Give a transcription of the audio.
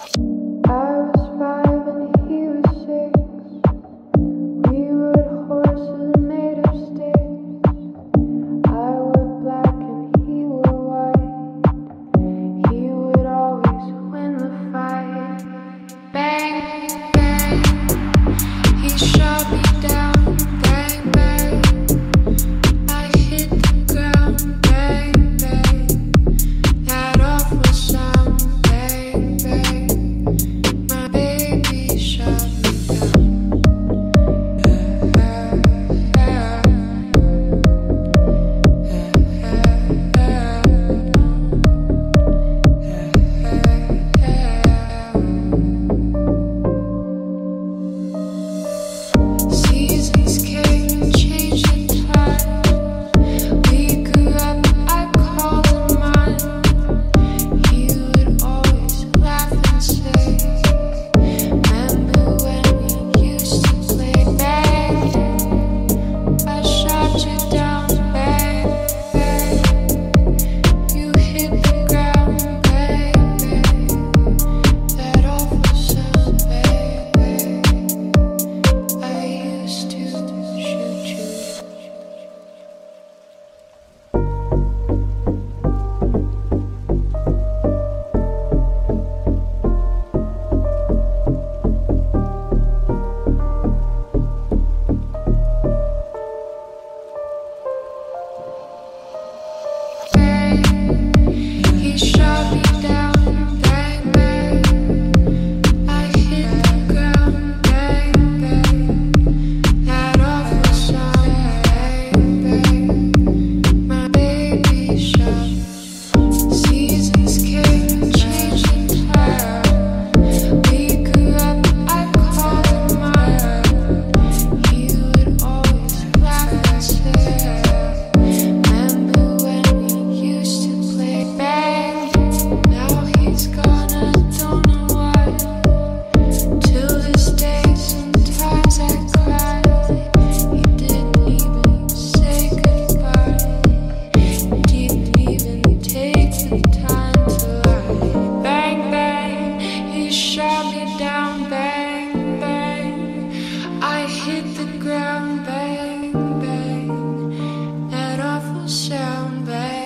Bye. back.